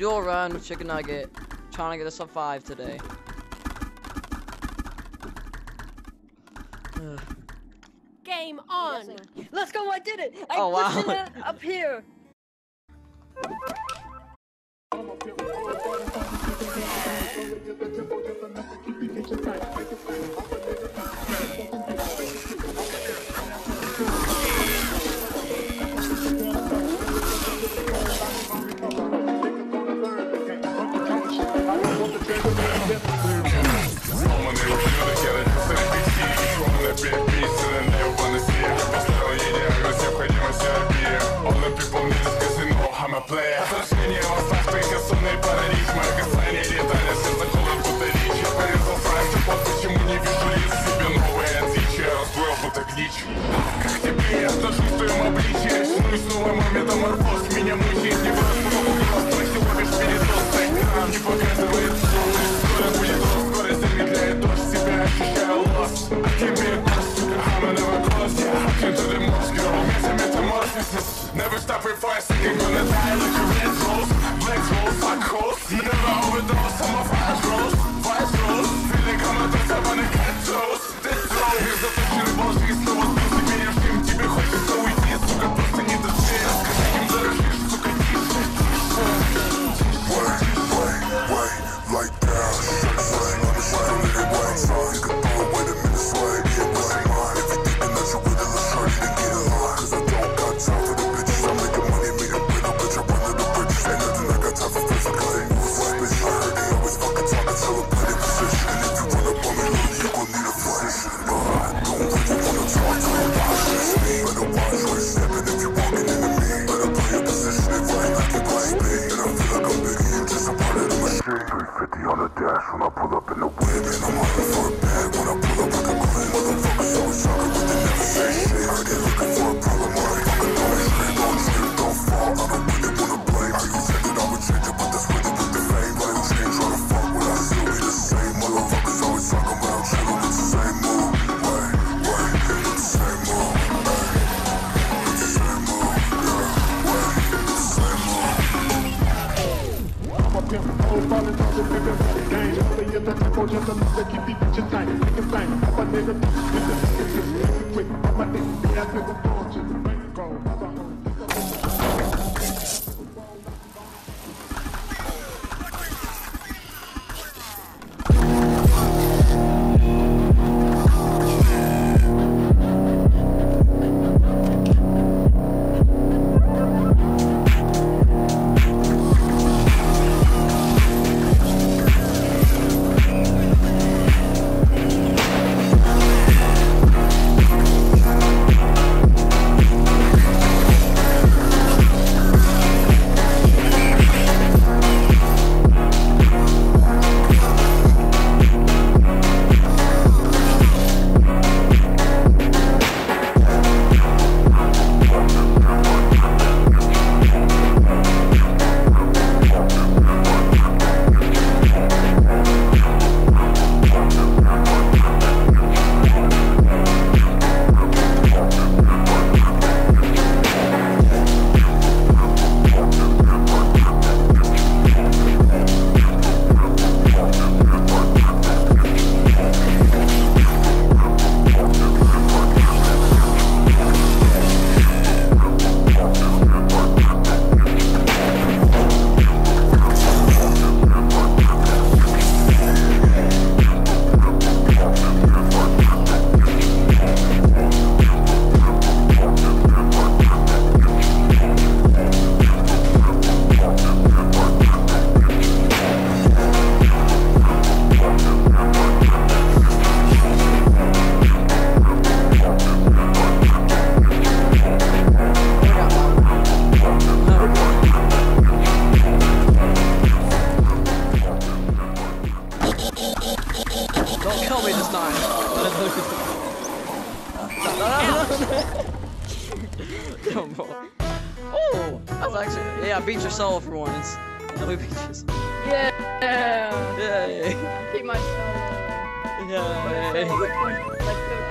Dual run with chicken nugget. Trying to get us a five today. Game on. Let's go! I did it. I oh, wow. it up here. отражение восставшей косунной парадигмы Касание детали, все заколы будто речи Порезал фразу, вот почему не вижу лиц Себе новые отличие, раздвоил будто гнич. Как теплее, отражусь в твоем обличии ну Очнусь, новым мой метаморфоз Меня мучает невозможно, просто всего лишь передоз а Экран не показывает, что скоро будет. Рост Скорость замедляет дождь, себя ощущаю лос. Give me a ghost, I'm an overclose Yeah, into the most girl, metamorphosis Never stop if I think I'm gonna die like a I pull up in the Hold your thumbs like you beat your. Make a bang. I'm a nigga. Quick. I'm a nigga. I'm a nigga. last time. Come on. Oh, that's actually yeah. Beat your yourself for once. No beaches. Yeah. Yeah. Beat myself. Yeah.